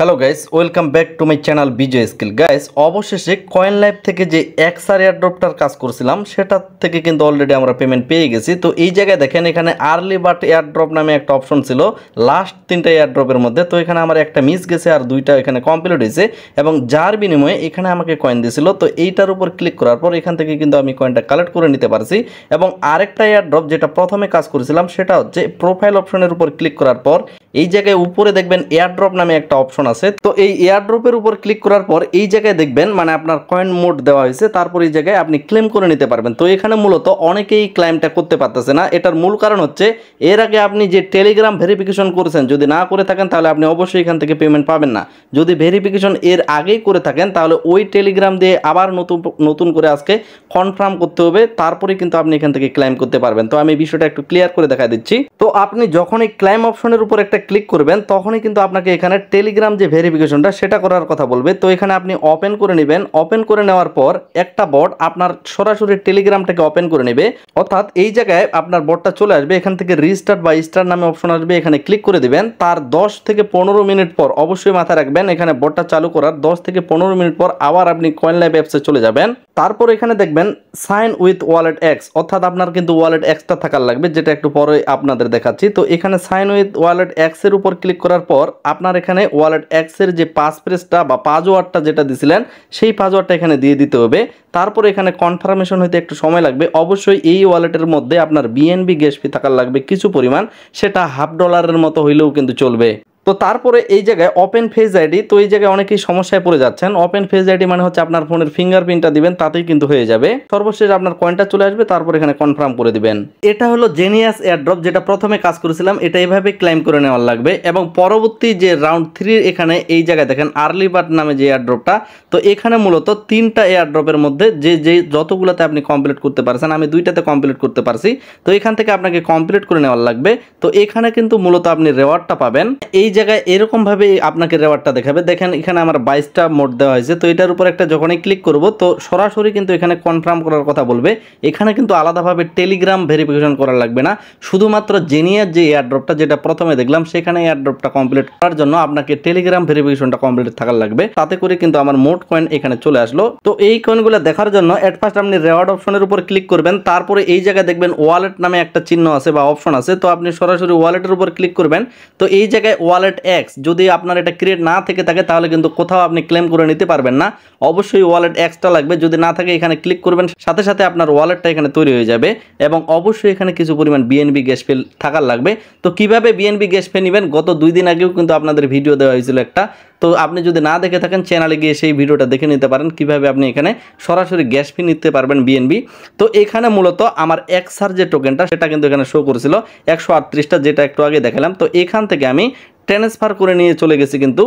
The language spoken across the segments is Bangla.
Hello guys welcome back to my channel Bijoy skill guys অবশেষে কয়েন লাইভ থেকে যে এক্সআর এয়ারড্রপটার কাজ করছিলাম, সেটা থেকে কিন্তু অলরেডি আমরা পেমেন্ট পেয়ে গেছি। তো এই জায়গায় দেখেন, এখানে আর্লি বাট এয়ারড্রপ নামে একটা অপশন ছিল। লাস্ট তিনটা এয়ারড্রপের মধ্যে। তো এখানে আমার একটা মিস গেছে আর দুইটা এখানে কমপ্লিট হয়েছে। এবং যার বিনিময়ে এখানে আমাকে কয়েন দিয়েছিল। তো এইটার উপর ক্লিক করার পর এখান থেকে কিন্তু আমি কয়েনটা কালেক্ট করে নিতে পারছি। এবং আরেকটা এয়ারড্রপ যেটা প্রথমে কাজ করেছিলাম, সেটা হচ্ছে প্রোফাইল অপশনের উপর ক্লিক করার পর এই জায়গায় উপরে দেখবেন এয়ারড্রপ নামে একটা অপশন আছে। তো এই এয়ারড্রপের উপর ক্লিক করার পর এই জায়গায় দেখবেন মানে আপনার কয়েন মোড দেওয়া হয়েছে, তারপর এই জায়গায় আপনি ক্লেম করে নিতে পারবেন। তো এখানে মূলত অনেকেই ক্লাইমটা করতে পারতেছে না। এটার মূল কারণ হচ্ছে এর আগে আপনি যে টেলিগ্রাম ভেরিফিকেশন করেছেন, যদি না করে থাকেন তাহলে আপনি অবশ্যই এখান থেকে পেমেন্ট পাবেন না। যদি ভেরিফিকেশন এর আগেই করে থাকেন, তাহলে ওই টেলিগ্রাম দিয়ে আবার নতুন নতুন করে আজকে কনফার্ম করতে হবে। তারপরে কিন্তু আপনি এখান থেকে ক্লাইম করতে পারবেন। তো আমি বিষয়টা একটু ক্লিয়ার করে দেখা দিচ্ছি। তো আপনি যখনই ক্লাইম অপশনের উপর একটা ক্লিক করবেন, তখনই কিন্তু আপনাকে এখানে টেলিগ্রাম যে ভেরিফিকেশনটা সেটা করার কথা বলবে। তো এখানে আপনি ওপেন করে নেবেন। ওপেন করে নেওয়ার পর একটা বট আপনার সরাসরি টেলিগ্রামটাকে ওপেন করে নেবে। অর্থাৎ এই জায়গায় আপনার বটটা চলে আসবে। এখান থেকে রিস্টার্ট বা স্টার নামে অপশন আসবে। এখানে ক্লিক করে দেবেন। তার 10 থেকে পনেরো মিনিট পর অবশ্যই মাথায় রাখবেন, এখানে বটটা চালু করার 10 থেকে পনেরো মিনিট পর আবার আপনি কয়েন লাইভ অ্যাপসে চলে যাবেন। তারপর এখানে দেখবেন সাইন উইথ ওয়ালেট এক্স অর্থাৎ আপনার কিন্তু ওয়ালেট এক্সটা থাকার লাগবে, যেটা একটু পরে আপনাদের দেখাচ্ছি। তো এখানে সাইন উইথ ওয়ালেট এক্সের উপর ক্লিক করার পর আপনার এখানে ওয়ালেট এক্সের যে পাস প্রেসটা বা পাসওয়ার্ডটা যেটা দিছিলেন, সেই পাসওয়ার্ডটা এখানে দিয়ে দিতে হবে। তারপর এখানে কনফার্মেশন হইতে একটু সময় লাগবে। অবশ্যই এই ওয়ালেটের মধ্যে আপনার বিএনবি গ্যাস ফি থাকার লাগবে কিছু পরিমাণ। সেটা হাফ ডলারের মতো হইলেও কিন্তু চলবে। তো তারপরে এই জায়গায় ওপেন ফেজ আইডি তো এই জায়গায় অনেকেই সমস্যায় পড়ে যাচ্ছেন। ওপেন ফেজ আইডি মানে হচ্ছে আপনার ফোনের ফিঙ্গারপ্রিন্টটা দিবেন, তাতেই কিন্তু হয়ে যাবে। সর্বশেষ আপনার কয়েনটা চলে আসবে, তারপর এখানে কনফার্ম করে দিবেন। এটা হলো জেনিয়াস এয়ারড্রপ যেটা প্রথমে কাজ করেছিলাম, এটা এইভাবে ক্লাইম করে নেওয়ার লাগবে। এবং পরবর্তী যে রাউন্ড থ্রির এখানে এই জায়গায় দেখেন আর্লি বার্ড নামে যে এয়ারড্রপটা তো এখানে মূলত তিনটা এয়ারড্রপের মধ্যে যে যে যতগুলোতে আপনি কমপ্লিট করতে পারছেন, আমি দুইটাতে কমপ্লিট করতে পারছি। তো এখান থেকে আপনাকে কমপ্লিট করে নেওয়ার লাগবে। তো এখানে কিন্তু মূলত আপনি রেওয়ার্ডটা পাবেন। এই জায়গায় এরকমভাবে আপনাকে রেওয়ার্ডটা দেখাবে। দেখেন, এখানে আমার বাইশটা মোট দেওয়া হয়েছে। তো এটার উপর একটা যখনই ক্লিক করব, তো সরাসরি কিন্তু এখানে কনফার্ম করার কথা বলবে। এখানে কিন্তু আলাদাভাবে টেলিগ্রাম ভেরিফিকেশন করা লাগবে না। শুধুমাত্র জেনিয়ার যে এয়ারড্রপটা যেটা প্রথমে দেখলাম, সেখানে এয়ারড্রপটা কমপ্লিট করার জন্য আপনাকে টেলিগ্রাম ভেরিফিকেশনটা কমপ্লিট থাকার লাগবে। তাতে করে কিন্তু আমার মোট কয়েন এখানে চলে আসলো। তো এই কয়েনগুলো দেখার জন্য এট ফার্স্ট আপনি রেওয়ার্ড অপশনের উপর ক্লিক করবেন। তারপরে এই জায়গায় দেখবেন ওয়ালেট নামে একটা চিহ্ন আছে বা অপশন আছে। তো আপনি সরাসরি ওয়ালেটের উপর ক্লিক করবেন। তো এই জায়গায় ওয়ালেট এক্স যদি আপনার এটা ক্রিয়েট না থেকে থাকে, তাহলে কিন্তু কোথাও আপনি ক্লেম করে নিতে পারবেন না। অবশ্যই ওয়ালেট এক্সটা লাগবে। যদি না থাকে, এখানে ক্লিক করবেন। সাথে সাথে আপনার ওয়ালেটটা এখানে তৈরি হয়ে যাবে এবং অবশ্যই এখানে কিছু পরিমাণ বিএনবি গ্যাস ফেল থাকার লাগবে। তো কীভাবে বিএনবি গ্যাস ফে নেবেন? গত দুই দিন আগেও কিন্তু আপনাদের ভিডিও দেওয়া হয়েছিল একটা। তো আপনি যদি না দেখে থাকেন চ্যানেলে গিয়ে সেই ভিডিওটা দেখে নিতে পারেন। কীভাবে আপনি এখানে সরাসরি গ্যাস ফি নিতে পারবেন বিএনবি তো এখানে মূলত আমার এক্সার যে টোকেনটা সেটা কিন্তু এখানে শো করেছিল। একশো আটত্রিশটা, যেটা একটু আগে দেখালাম। তো এখান থেকে আমি ট্রান্সফার করে নিয়ে চলে গেছি কিন্তু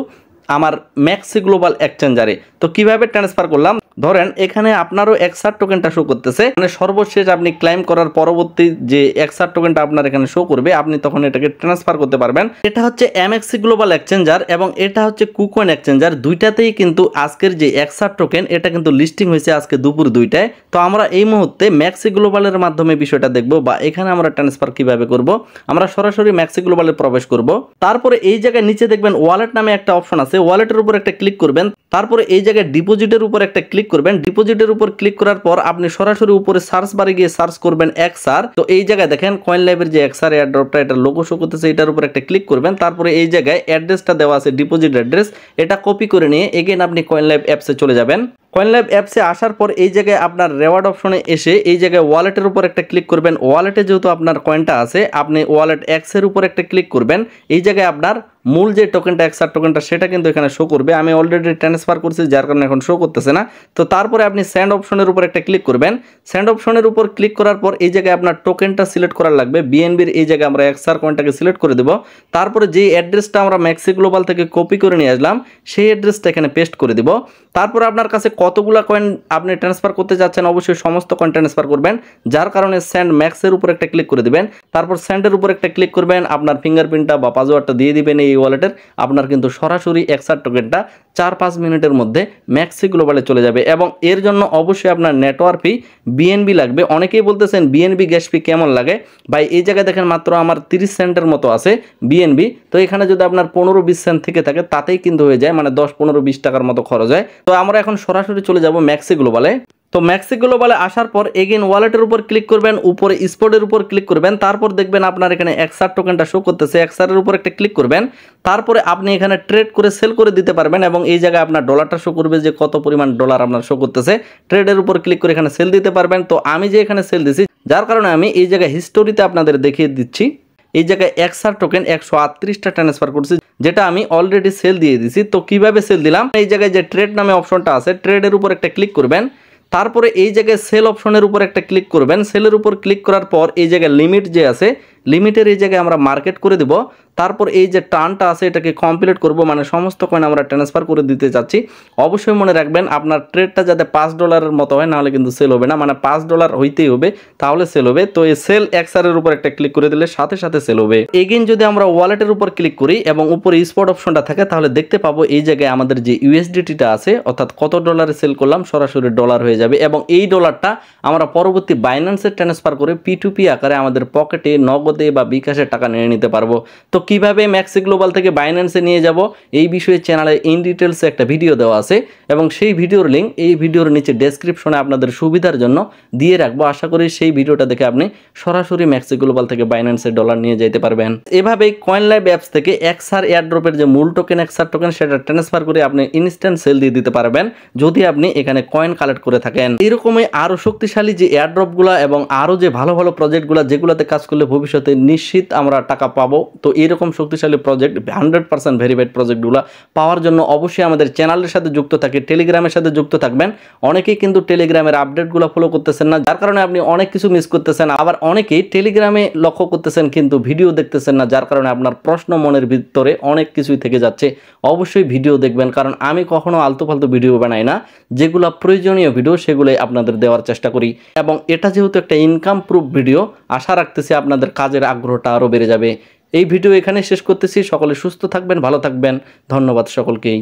আমার ম্যাক্সি গ্লোবাল এক্সচেঞ্জারে তো কীভাবে ট্রান্সফার করলাম? ধরেন এখানে আপনারও এক্সার টোকেনটা শো করতেছে। মানে সর্বশেষ আপনি ক্লাইম করার পরবর্তী যে এক্সার টোকেনটা আপনার এখানে শো করবে, আপনি তখন এটাকে ট্রান্সফার করতে পারবেন। এটা হচ্ছে এমএক্সি গ্লোবাল এক্সচেঞ্জার এবং এটা হচ্ছে কুকয়েন এক্সচেঞ্জার দুইটাতেই কিন্তু আজকের যে এক্সার টোকেন এটা কিন্তু লিস্টিং হয়েছে আজকে দুপুর দুইটায়। তো আমরা এই মুহূর্তে ম্যাক্সি গ্লোবালের মাধ্যমে বিষয়টা দেখব বা এখানে আমরা ট্রান্সফার কীভাবে করব। আমরা সরাসরি ম্যাক্সি গ্লোবালে প্রবেশ করব। তারপরে এই জায়গায় নিচে দেখবেন ওয়ালেট নামে একটা অপশন আছে। ওয়ালেটের উপর একটা ক্লিক করবেন। তারপরে এই জায়গায় ডিপোজিটের উপর একটা ক্লিক করবেন। ডিপোজিটের উপর ক্লিক করার পর আপনি সরাসরি উপরে সার্চ বারে গিয়ে সার্চ করবেন এক্সার। তো এই জায়গায় দেখেন কয়েন লাইভের যে এক্সার এয়ারড্রপটা, এটা লোগো শো করতেছে, এটার উপর একটা ক্লিক করবেন। তারপরে এই জায়গায় অ্যাড্রেসটা দেওয়া আছে ডিপোজিট অ্যাড্রেস এটা কপি করে নিয়ে এগেন আপনি কয়েন লাইভ অ্যাপসে চলে যাবেন। কয়েন লাইভ অ্যাপসে আসার পর এই জায়গায় আপনার রেওয়ার্ড অপশনে এসে এই জায়গায় ওয়ালেটের উপর একটা ক্লিক করবেন। ওয়ালেটে যেহেতু আপনার কয়েনটা আছে, আপনি ওয়ালেট এক্সের উপর একটা ক্লিক করবেন। এই জায়গায় আপনার মূল যে টোকেনটা এক্সার টোকেনটা সেটা কিন্তু এখানে শো করবে। আমি অলরেডি ট্রান্সফার করছি, যার কারণে এখন শো করতেছে না। তো তারপরে আপনি স্যান্ড অপশনের উপর একটা ক্লিক করবেন। স্যান্ড অপশনের উপর ক্লিক করার পর এই জায়গায় আপনার টোকেনটা সিলেক্ট করার লাগবে। বিএনবির এই জায়গায় আমরা এক্সার কয়েনটাকে সিলেক্ট করে দেবো। তারপরে যে অ্যাড্রেসটা আমরা ম্যাক্সি গ্লোবাল থেকে কপি করে নিয়ে আসলাম, সেই অ্যাড্রেসটা এখানে পেস্ট করে দিব। তারপর আপনার কাছে কতগুলো কয়েন আপনি ট্রান্সফার করতে যাচ্ছেন, অবশ্যই সমস্ত কয়েন ট্রান্সফার করবেন। যার কারণে স্যান্ড ম্যাক্সের উপর একটা ক্লিক করে দেবেন। তারপর স্যান্ডের উপর একটা ক্লিক করবেন। আপনার ফিঙ্গারপ্রিন্টটা বা পাসওয়ার্ডটা দিয়ে দিবেন এই ওয়ালেটের আপনার কিন্তু সরাসরি এক্সার টোকেনটা চার পাঁচ মিনিটের মধ্যে ম্যাক্সি গ্লোবালে চলে যাবে এবং এর জন্য অবশ্যই আপনার নেটওয়ার্ক ফি বিএনবি লাগবে। অনেকেই বলতেছেন বিএনবি গ্যাস ফি কেমন লাগে? ভাই, এই জায়গায় দেখেন মাত্র আমার তিরিশ সেন্টের মতো আছে বিএনবি তো এখানে যদি আপনার পনেরো বিশ সেন্ট থেকে থাকে, তাতেই কিন্তু হয়ে যায় মানে দশ, পনেরো, বিশ টাকার মতো খরচ হয়। তো আমরা এখন সরাসরি চলে যাব ম্যাক্সি গ্লোবালে। তো ম্যাক্সি গ্লোবালে আসার পর এগেন ওয়ালেটের উপর ক্লিক করবেন, উপরে স্পটের উপর ক্লিক করবেন, তারপর দেখবেন আপনার এখানে এক্সার টোকেনটা শো করতেছে এক্সারের উপর একটা ক্লিক করবেন, তারপরে আপনি এখানে ট্রেড করে সেল করে দিতে পারবেন এবং এই জায়গায় আপনার ডলারটা শো করবে যে কত পরিমাণ ডলার আপনার শো করতেছে ট্রেডের উপর ক্লিক করে এখানে সেল দিতে পারবেন। তো আমি যে এখানে সেল দিছি, যার কারণে আমি এই জায়গায় হিস্টোরিতে আপনাদের দেখিয়ে দিচ্ছি, এই জায়গায় এক্সার টোকেন একশো আটত্রিশটা ট্রান্সফার করছি, যেটা আমি অলরেডি সেল দিয়ে দিছি। তো কীভাবে সেল দিলাম? এই জায়গায় যে ট্রেড নামে অপশনটা আছে ট্রেডের উপর একটা ক্লিক করবেন তারপরে এই জায়গায় সেল অপশনের উপর একটা ক্লিক করবেন। সেলের উপর ক্লিক করার পর এই জায়গায় লিমিট যে আছে লিমিটের এই জায়গায় আমরা মার্কেট করে দেব। তারপর এই যে টার্নটা আছে, এটাকে কমপ্লিট করব মানে সমস্ত কয়েন আমরা ট্রান্সফার করে দিতে চাচ্ছি অবশ্যই মনে রাখবেন, আপনার ট্রেডটা যাতে পাঁচ ডলারের মতো হয়, নাহলে কিন্তু সেল হবে না। মানে পাঁচ ডলার হইতেই হবে, তাহলে সেল হবে। তো এই সেল এক্সারের উপর একটা ক্লিক করে দিলে সাথে সাথে সেল হবে। এগেন যদি আমরা ওয়ালেটের উপর ক্লিক করি এবং উপরে স্পট অপশনটা থাকে, তাহলে দেখতে পাবো এই জায়গায় আমাদের যে ইউএসডিটিটা আছে, অর্থাৎ কত ডলারে সেল করলাম, সরাসরি ডলার হয়ে যাবে। এবং এই ডলারটা আমরা পরবর্তী বাইন্যান্সে ট্রান্সফার করে পি টু পি আকারে আমাদের পকেটে নগদে বা বিকাশের টাকা নিয়ে নিতে পারব। তো কীভাবে ম্যাক্সি গ্লোবাল থেকে বাইন্যান্সে নিয়ে যাব, এই বিষয়ে চ্যানেলে ইন ডিটেলসে একটা ভিডিও দেওয়া আছে এবং সেই ভিডিওর লিঙ্ক এই ভিডিওর নিচে ডেসক্রিপশনে আপনাদের সুবিধার জন্য দিয়ে রাখব। আশা করি সেই ভিডিওটা দেখে আপনি সরাসরি ম্যাক্সি গ্লোবাল থেকে বাইন্যান্সের ডলার নিয়ে যেতে পারবেন। এভাবেই কয়েন লাইভ অ্যাপস থেকে এক্সার এয়ারড্রপের যে মূল টোকেন এক্সার টোকেন সেটা ট্রান্সফার করে আপনি ইনস্ট্যান্ট সেল দিয়ে দিতে পারবেন, যদি আপনি এখানে কয়েন কালেক্ট করে থাকেন। এরকমই আরও শক্তিশালী যে এয়ারড্রপগুলো এবং আরও যে ভালো ভালো প্রজেক্টগুলো যেগুলোতে কাজ করলে ভবিষ্যতে নিশ্চিত আমরা টাকা পাবো, তো এরকম শক্তিশালী প্রজেক্ট হান্ড্রেড পার্সেন্ট ভেরিফাইড প্রজেক্টগুলো পাওয়ার জন্য অবশ্যই আমাদের চ্যানেলের সাথে যুক্ত থাকে টেলিগ্রামের সাথে যুক্ত থাকবেন। অনেকেই কিন্তু টেলিগ্রামের আপডেটগুলো ফলো করতেছেন না, যার কারণে আপনি অনেক কিছু মিস করতেছেন। আবার অনেকেই টেলিগ্রামে লক্ষ্য করতেছেন কিন্তু ভিডিও দেখতেছেন না, যার কারণে আপনার প্রশ্ন মনের ভিতরে অনেক কিছুই থেকে যাচ্ছে। অবশ্যই ভিডিও দেখবেন, কারণ আমি কখনো আলতু ফালতু ভিডিও বানাই না। যেগুলো প্রয়োজনীয় ভিডিও সেগুলোই আপনাদের দেওয়ার চেষ্টা করি। এবং এটা যেহেতু একটা ইনকাম প্রুফ ভিডিও আশা রাখতেছি আপনাদের কাজের আগ্রহটা আরও বেড়ে যাবে। এই ভিডিও এখানে শেষ করতেছি। সকলে সুস্থ থাকবেন ভালো থাকবেন। ধন্যবাদ সকলকেই।